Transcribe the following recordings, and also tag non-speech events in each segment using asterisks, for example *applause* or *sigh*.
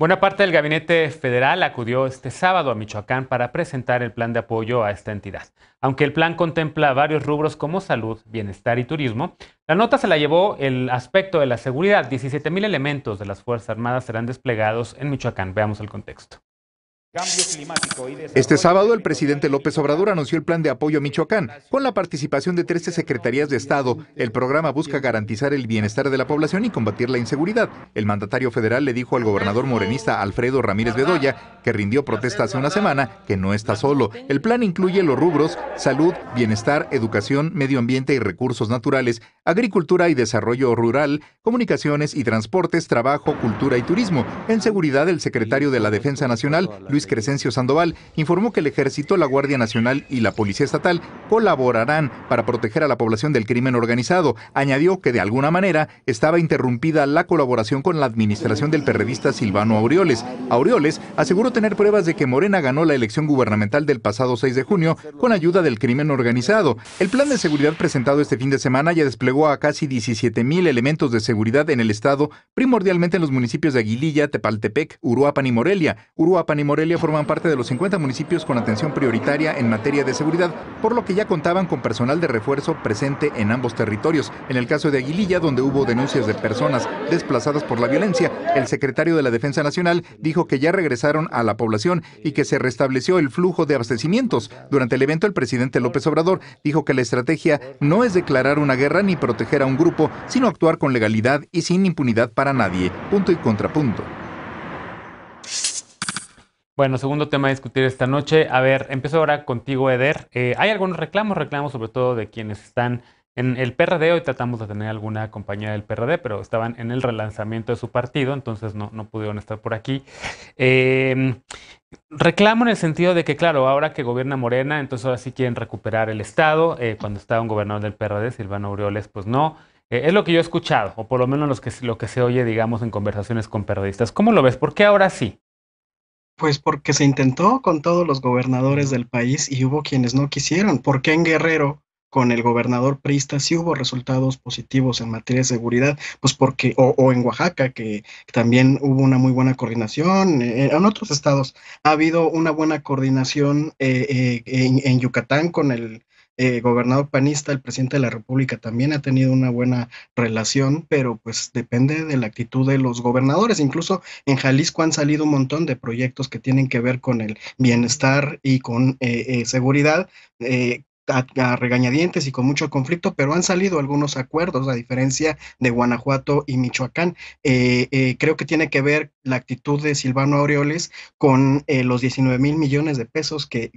Buena parte del gabinete federal acudió este sábado a Michoacán para presentar el plan de apoyo a esta entidad. Aunque el plan contempla varios rubros como salud, bienestar y turismo, la nota se la llevó el aspecto de la seguridad. 17 mil elementos de las Fuerzas Armadas serán desplegados en Michoacán. Veamos el contexto. Este sábado, el presidente López Obrador anunció el plan de apoyo a Michoacán. Con la participación de 13 secretarías de Estado, el programa busca garantizar el bienestar de la población y combatir la inseguridad. El mandatario federal le dijo al gobernador morenista Alfredo Ramírez Bedoya, que rindió protesta hace una semana, que no está solo. El plan incluye los rubros salud, bienestar, educación, medio ambiente y recursos naturales, agricultura y desarrollo rural, comunicaciones y transportes, trabajo, cultura y turismo. En seguridad, el secretario de la Defensa Nacional, Luis Crescencio Sandoval, informó que el Ejército, la Guardia Nacional y la Policía Estatal colaborarán para proteger a la población del crimen organizado. Añadió que de alguna manera estaba interrumpida la colaboración con la administración del perredista Silvano Aureoles. Aureoles aseguró tener pruebas de que Morena ganó la elección gubernamental del pasado 6 de junio con ayuda del crimen organizado. El plan de seguridad presentado este fin de semana ya desplegó a casi 17 mil elementos de seguridad en el estado, primordialmente en los municipios de Aguililla, Tepaltepec, Uruapan y Morelia. Uruapan y Morelia forman parte de los 50 municipios con atención prioritaria en materia de seguridad, por lo que ya contaban con personal de refuerzo presente en ambos territorios. En el caso de Aguililla, donde hubo denuncias de personas desplazadas por la violencia, el secretario de la Defensa Nacional dijo que ya regresaron a la población y que se restableció el flujo de abastecimientos. Durante el evento, el presidente López Obrador dijo que la estrategia no es declarar una guerra ni proteger a un grupo, sino actuar con legalidad y sin impunidad para nadie. Punto y contrapunto. Bueno, segundo tema a discutir esta noche. A ver, empiezo ahora contigo, Eder. Eh, hay algunos reclamos, reclamos sobre todo de quienes están en el PRD. Hoy tratamos de tener alguna compañía del PRD, pero estaban en el relanzamiento de su partido, entonces no, no pudieron estar por aquí. Eh, reclamo en el sentido de que, claro, ahora que gobierna Morena, entonces ahora sí quieren recuperar el Estado. Eh, cuando estaba un gobernador del PRD, Silvano Aureoles, pues no. es lo que yo he escuchado, o por lo menos que, lo que se oye, digamos, en conversaciones con periodistas. ¿Cómo lo ves? ¿Por qué ahora sí? Pues porque se intentó con todos los gobernadores del país y hubo quienes no quisieron. ¿Por qué en Guerrero con el gobernador Prista sí hubo resultados positivos en materia de seguridad, pues porque, o, en Oaxaca, que también hubo una muy buena coordinación, eh, en otros estados ha habido una buena coordinación eh, eh, en, Yucatán con el eh, gobernador panista, el presidente de la República también ha tenido una buena relación, pero pues depende de la actitud de los gobernadores. Incluso en Jalisco han salido un montón de proyectos que tienen que ver con el bienestar y con eh, eh, seguridad. A, regañadientes y con mucho conflicto, pero han salido algunos acuerdos, a diferencia de Guanajuato y Michoacán. creo que tiene que ver la actitud de Silvano Aureoles con eh, los 19 mil millones de pesos que,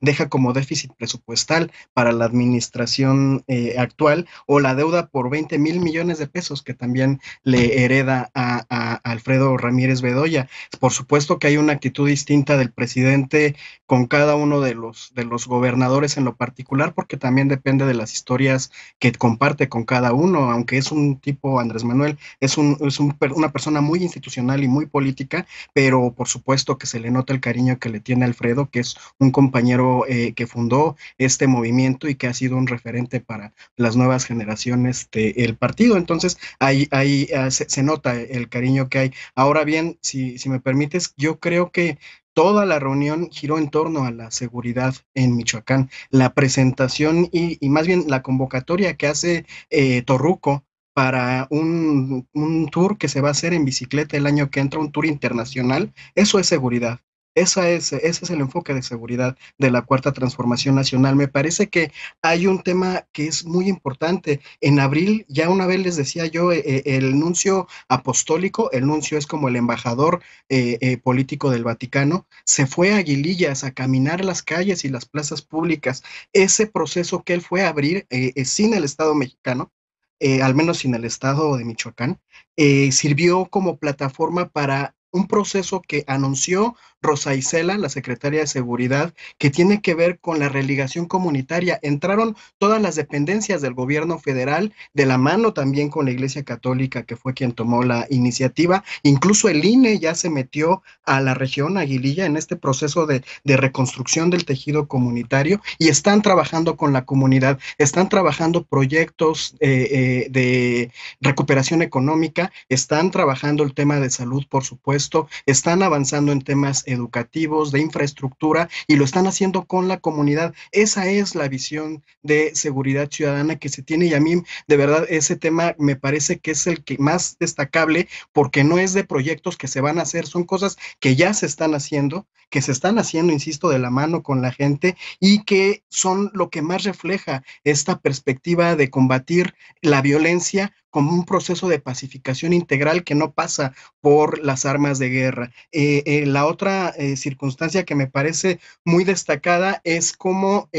deja como déficit presupuestal para la administración eh, actual o la deuda por 20 mil millones de pesos que también le hereda a, Alfredo Ramírez Bedoya. Por supuesto que hay una actitud distinta del presidente con cada uno de los, de los gobernadores en lo particular, porque también depende de las historias que comparte con cada uno, aunque es un tipo, Andrés Manuel, es, un, es una persona muy institucional y muy política, pero por supuesto que se le nota el cariño que le tiene Alfredo, que es un compañero eh, que fundó este movimiento y que ha sido un referente para las nuevas generaciones del partido. Entonces, ahí, ahí ah, se, nota el cariño que hay. Ahora bien, si, si me permites, yo creo que toda la reunión giró en torno a la seguridad en Michoacán. La presentación y, más bien la convocatoria que hace eh, Torruco para un, tour que se va a hacer en bicicleta el año que entra, un tour internacional, eso es seguridad. Esa es, ese es el enfoque de seguridad de la Cuarta Transformación Nacional. Me parece que hay un tema que es muy importante. En abril, ya una vez les decía yo, eh, eh, el nuncio apostólico, el nuncio es como el embajador eh, político del Vaticano, se fue a Aguilillas a caminar las calles y las plazas públicas. Ese proceso que él fue a abrir sin el Estado mexicano, al menos en el estado de Michoacán, sirvió como plataforma para un proceso que anunció Rosa Isela, la secretaria de Seguridad, que tiene que ver con la religación comunitaria. Entraron todas las dependencias del gobierno federal, de la mano también con la Iglesia Católica, que fue quien tomó la iniciativa. Incluso el INE ya se metió a la región Aguililla en este proceso de, reconstrucción del tejido comunitario y están trabajando con la comunidad, están trabajando proyectos eh, eh, de recuperación económica, están trabajando el tema de salud, por supuesto están avanzando en temas educativos, de infraestructura, y lo están haciendo con la comunidad. Esa es la visión de seguridad ciudadana que se tiene y a mí, de verdad, ese tema me parece que es el que más destacable porque no es de proyectos que se van a hacer, son cosas que ya se están haciendo, que se están haciendo, insisto, de la mano con la gente y que son lo que más refleja esta perspectiva de combatir la violencia como un proceso de pacificación integral que no pasa por las armas de guerra. Eh, eh, la otra eh, circunstancia que me parece muy destacada es cómo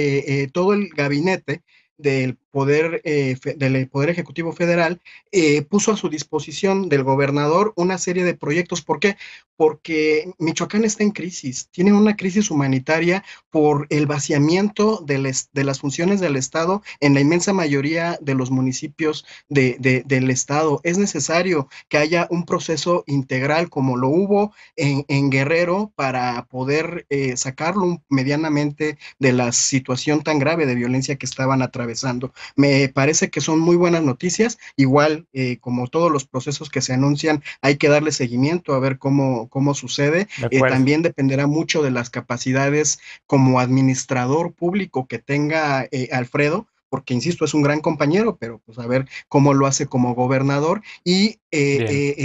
todo el gabinete del Poder, eh, del Poder Ejecutivo Federal eh, puso a su disposición del gobernador una serie de proyectos. ¿Por qué? Porque Michoacán está en crisis, tiene una crisis humanitaria por el vaciamiento de, de las funciones del Estado en la inmensa mayoría de los municipios de, del Estado. Es necesario que haya un proceso integral como lo hubo en, en Guerrero para poder eh, sacarlo medianamente de la situación tan grave de violencia que estaban atravesando. Me parece que son muy buenas noticias. Igual, eh, como todos los procesos que se anuncian, hay que darle seguimiento a ver cómo, cómo sucede. Eh, también dependerá mucho de las capacidades como administrador público que tenga eh, Alfredo, porque insisto, es un gran compañero, pero pues a ver cómo lo hace como gobernador y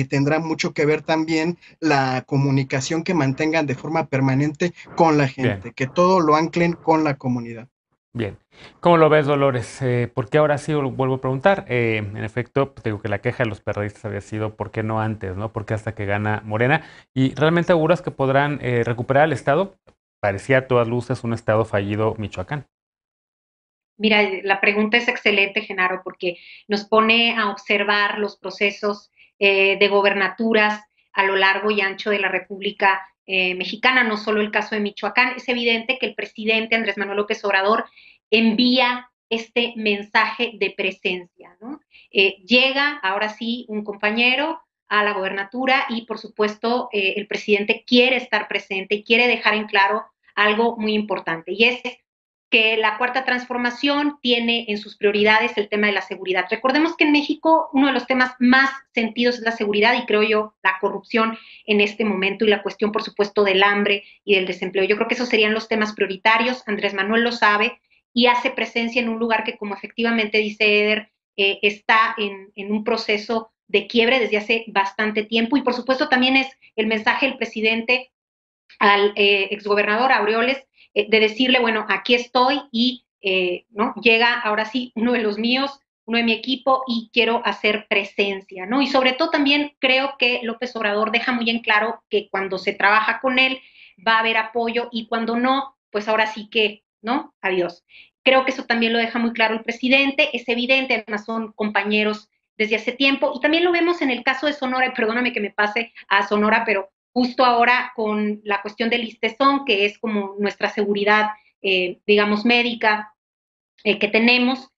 tendrá mucho que ver también la comunicación que mantengan de forma permanente con la gente, que todo lo anclen con la comunidad. Bien. ¿Cómo lo ves, Dolores? Eh, ¿Por qué ahora sí lo vuelvo a preguntar? Eh, en efecto, pues, digo que la queja de los periodistas había sido ¿por qué no antes? ¿no? ¿Por qué hasta que gana Morena? ¿Y realmente auguras que podrán eh, recuperar el Estado? Parecía a todas luces un Estado fallido Michoacán. Mira, la pregunta es excelente, Genaro, porque nos pone a observar los procesos de gobernaturas a lo largo y ancho de la República eh, mexicana, no solo el caso de Michoacán. Es evidente que el presidente Andrés Manuel López Obrador envía este mensaje de presencia. Eh, llega ahora sí un compañero a la gobernatura y por supuesto eh, el presidente quiere estar presente y quiere dejar en claro algo muy importante y es que la cuarta transformación tiene en sus prioridades el tema de la seguridad. Recordemos que en México uno de los temas más sentidos es la seguridad y creo yo la corrupción en este momento y la cuestión, por supuesto, del hambre y del desempleo. Yo creo que esos serían los temas prioritarios. Andrés Manuel lo sabe y hace presencia en un lugar que, como efectivamente dice Eder, eh, está en, un proceso de quiebre desde hace bastante tiempo. Y por supuesto también es el mensaje del presidente al eh, exgobernador Aureoles eh, de decirle, bueno, aquí estoy y eh, ¿no? llega ahora sí uno de los míos, uno de mi equipo y quiero hacer presencia, ¿no? Y sobre todo también creo que López Obrador deja muy en claro que cuando se trabaja con él va a haber apoyo y cuando no, pues ahora sí que, ¿no? Adiós. Creo que eso también lo deja muy claro el presidente, es evidente, además son compañeros desde hace tiempo y también lo vemos en el caso de Sonora, y perdóname que me pase a Sonora, pero justo ahora con la cuestión del listezón, que es como nuestra seguridad, eh, digamos, médica eh, que tenemos,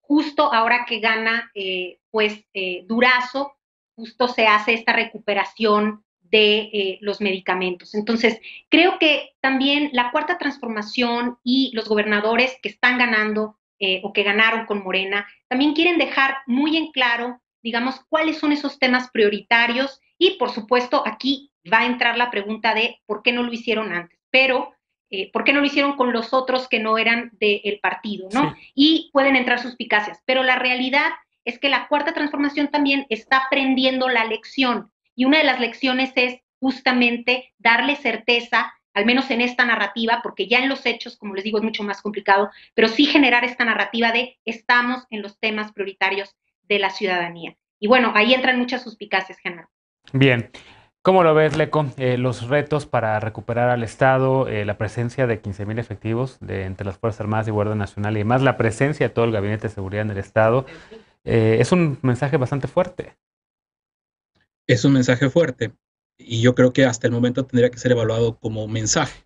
justo ahora que gana, eh, pues, Durazo, justo se hace esta recuperación de los medicamentos. Entonces, creo que también la cuarta transformación y los gobernadores que están ganando o que ganaron con Morena, también quieren dejar muy en claro, digamos, cuáles son esos temas prioritarios y, por supuesto, aquí va a entrar la pregunta de por qué no lo hicieron antes, pero eh, por qué no lo hicieron con los otros que no eran del partido, ¿no? Y pueden entrar suspicacias, pero la realidad es que la cuarta transformación también está aprendiendo la lección y una de las lecciones es justamente darle certeza, al menos en esta narrativa, porque ya en los hechos, como les digo, es mucho más complicado, pero sí generar esta narrativa de estamos en los temas prioritarios de la ciudadanía. Y bueno, ahí entran muchas suspicacias, Genaro. Bien, ¿Cómo lo ves, Leco? Eh, los retos para recuperar al Estado, eh, la presencia de 15.000 efectivos de, entre las Fuerzas Armadas y Guardia Nacional y más la presencia de todo el Gabinete de Seguridad en el Estado, eh, es un mensaje bastante fuerte. Es un mensaje fuerte y yo creo que hasta el momento tendría que ser evaluado como mensaje.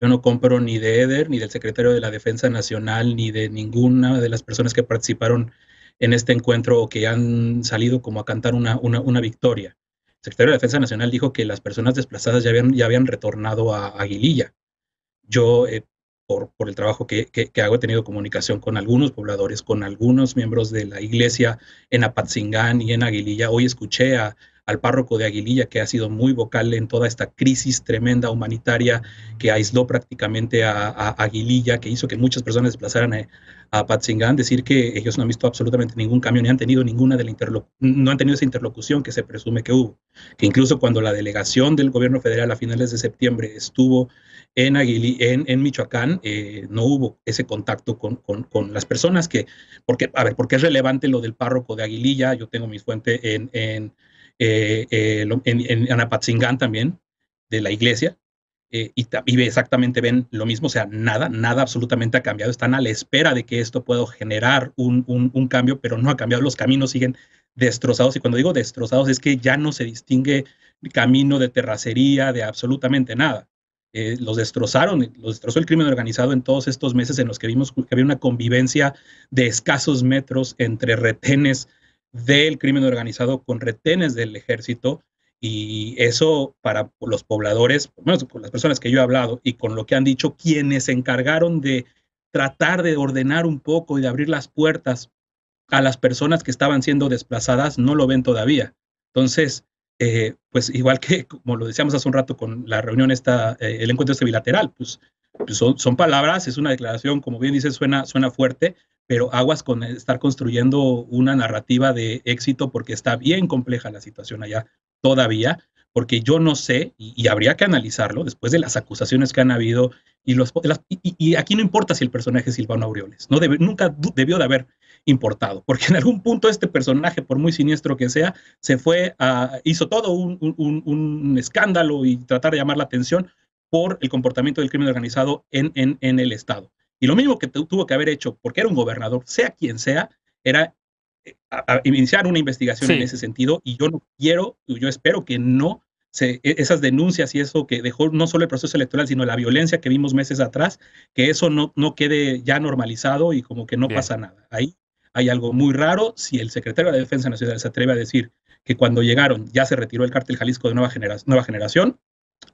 Yo no compro ni de Eder, ni del secretario de la Defensa Nacional, ni de ninguna de las personas que participaron en este encuentro o que han salido como a cantar una, una, una victoria secretario de Defensa Nacional dijo que las personas desplazadas ya habían, retornado a Aguililla. Yo, eh, por, el trabajo que, hago, he tenido comunicación con algunos pobladores, con algunos miembros de la iglesia en Apatzingán y en Aguililla. Hoy escuché a, al párroco de Aguililla, que ha sido muy vocal en toda esta crisis tremenda humanitaria que aisló prácticamente a, Aguililla, que hizo que muchas personas desplazaran a, a Patzingán, decir que ellos no han visto absolutamente ningún cambio, ni han tenido ninguna de la no han tenido esa interlocución que se presume que hubo. Que incluso cuando la delegación del gobierno federal a finales de septiembre estuvo en, Aguili, en, Michoacán, eh, no hubo ese contacto con, con, las personas que, porque, a ver, porque es relevante lo del párroco de Aguililla, yo tengo mi fuente en, en eh, eh, en, Anapatzingán también, de la iglesia, eh, y, exactamente ven lo mismo, o sea, nada, nada absolutamente ha cambiado, están a la espera de que esto pueda generar un, un, cambio, pero no ha cambiado, los caminos siguen destrozados, y cuando digo destrozados es que ya no se distingue camino de terracería, de absolutamente nada. los destrozaron, los destrozó el crimen organizado en todos estos meses en los que vimos que había una convivencia de escasos metros entre retenes del crimen organizado con retenes del ejército y eso para los pobladores, bueno, con las personas que yo he hablado y con lo que han dicho quienes se encargaron de tratar de ordenar un poco y de abrir las puertas a las personas que estaban siendo desplazadas, no lo ven todavía. Entonces, eh, pues igual que *laughs* como lo decíamos hace un rato con la reunión esta, eh, el encuentro este bilateral, pues, pues, son, son, palabras, es una declaración, como bien dice, suena, suena fuerte, pero aguas con estar construyendo una narrativa de éxito porque está bien compleja la situación allá todavía, porque yo no sé, y, habría que analizarlo después de las acusaciones que han habido, y, los, y, aquí no importa si el personaje es Silvano Aureoles, no debe, nunca debió de haber importado, porque en algún punto este personaje, por muy siniestro que sea, se fue a, hizo todo un, un, un escándalo y tratar de llamar la atención por el comportamiento del crimen organizado en, en, en el Estado. Y lo mismo que tuvo que haber hecho, porque era un gobernador, sea quien sea, era eh, iniciar una investigación en ese sentido. Y yo no quiero, yo espero que no se, e, esas denuncias y eso que dejó no solo el proceso electoral, sino la violencia que vimos meses atrás, que eso no, no quede ya normalizado y como que no pasa nada. Ahí hay algo muy raro. Si el secretario de la Defensa Nacional se atreve a decir que cuando llegaron ya se retiró el cártel Jalisco de nueva, nueva generación,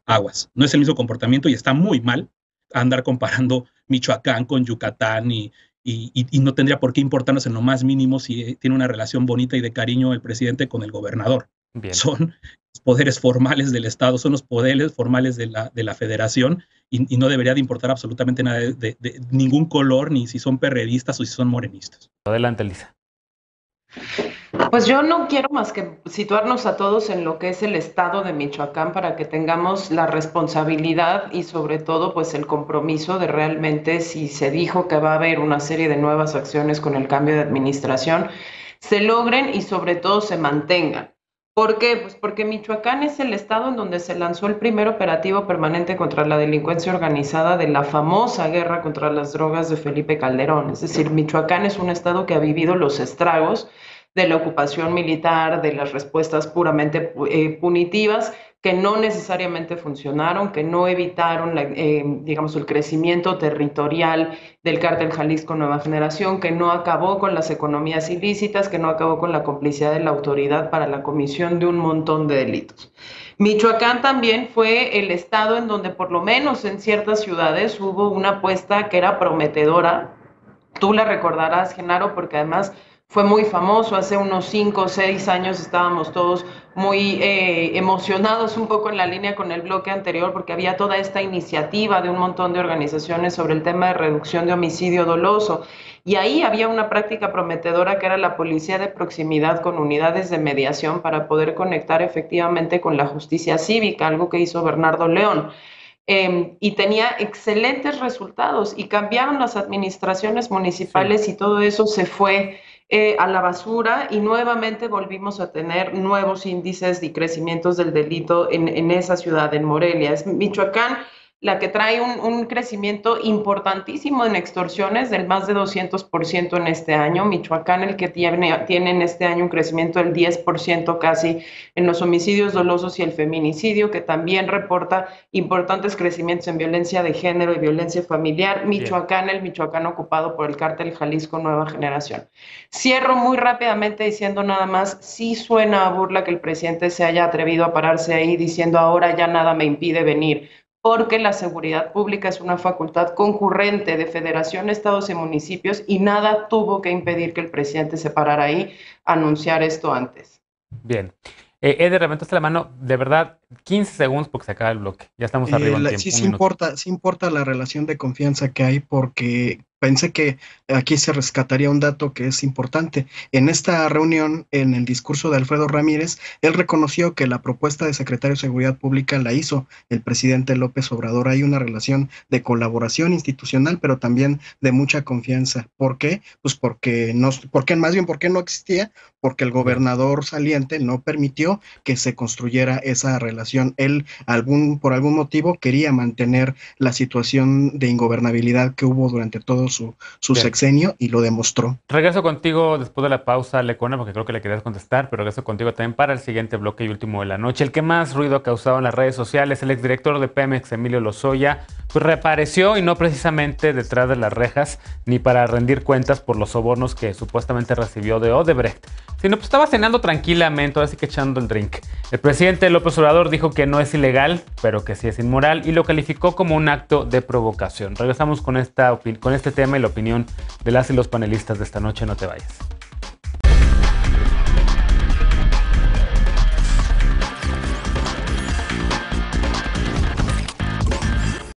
aguas. No es el mismo comportamiento y está muy mal andar comparando Michoacán con Yucatán y, y, no tendría por qué importarnos en lo más mínimo si eh, tiene una relación bonita y de cariño el presidente con el gobernador. Son los poderes formales del Estado, son los poderes formales de la, de la federación y, no debería de importar absolutamente nada de, de, ningún color, ni si son perredistas o si son morenistas. Adelante, Lisa. Pues yo no quiero más que situarnos a todos en lo que es el estado de Michoacán para que tengamos la responsabilidad y sobre todo pues el compromiso de realmente si se dijo que va a haber una serie de nuevas acciones con el cambio de administración, se logren y sobre todo se mantengan. ¿Por qué? Pues porque Michoacán es el estado en donde se lanzó el primer operativo permanente contra la delincuencia organizada de la famosa guerra contra las drogas de Felipe Calderón. Es decir, Michoacán es un estado que ha vivido los estragos de la ocupación militar, de las respuestas puramente eh, punitivas, que no necesariamente funcionaron, que no evitaron, eh, digamos, el crecimiento territorial del cártel Jalisco Nueva Generación, que no acabó con las economías ilícitas, que no acabó con la complicidad de la autoridad para la comisión de un montón de delitos. Michoacán también fue el estado en donde por lo menos en ciertas ciudades hubo una apuesta que era prometedora. Tú la recordarás, Genaro, porque además fue muy famoso. Hace unos cinco o seis años estábamos todos muy eh, emocionados un poco en la línea con el bloque anterior porque había toda esta iniciativa de un montón de organizaciones sobre el tema de reducción de homicidio doloso. Y ahí había una práctica prometedora que era la policía de proximidad con unidades de mediación para poder conectar efectivamente con la justicia cívica, algo que hizo Bernardo León. Em, y tenía excelentes resultados y cambiaron las administraciones municipales y todo eso se fue eh, a la basura y nuevamente volvimos a tener nuevos índices y crecimientos del delito en, en esa ciudad, en Morelia. Es Michoacán la que trae un, crecimiento importantísimo en extorsiones del más de 200% en este año. Michoacán, el que tiene, tiene en este año un crecimiento del 10% casi en los homicidios dolosos y el feminicidio, que también reporta importantes crecimientos en violencia de género y violencia familiar. Michoacán, el Michoacán ocupado por el cártel Jalisco Nueva Generación. Cierro muy rápidamente diciendo nada más, sí suena a burla que el presidente se haya atrevido a pararse ahí diciendo ahora ya nada me impide venir porque la seguridad pública es una facultad concurrente de federación, estados y municipios y nada tuvo que impedir que el presidente se parara ahí a anunciar esto antes. Bien. Eh, Eder, reventaste la mano, de verdad, 15 segundos porque se acaba el bloque. Ya estamos arriba en Eh, tiempo. sí, sí importa, sí importa la relación de confianza que hay porque pensé que aquí se rescataría un dato que es importante. En esta reunión, en el discurso de Alfredo Ramírez, él reconoció que la propuesta de secretario de Seguridad Pública la hizo el presidente López Obrador. Hay una relación de colaboración institucional, pero también de mucha confianza. ¿Por qué? Pues porque no, porque más bien porque no existía, porque el gobernador saliente no permitió que se construyera esa relación. Él algún, por algún motivo quería mantener la situación de ingobernabilidad que hubo durante todo su, su Bien. sexenio y lo demostró. Regreso contigo después de la pausa, Lecona, porque creo que le querías contestar, pero regreso contigo también para el siguiente bloque y último de la noche. El que más ruido ha causado en las redes sociales, el exdirector de Pemex, Emilio Lozoya, pues reapareció y no precisamente detrás de las rejas, ni para rendir cuentas por los sobornos que supuestamente recibió de Odebrecht, sino pues estaba cenando tranquilamente, ahora sí que echando el drink. El presidente López Obrador dijo que no es ilegal, pero que sí es inmoral y lo calificó como un acto de provocación. Regresamos con, esta, con este tema y la opinión de las y los panelistas de esta noche, no te vayas.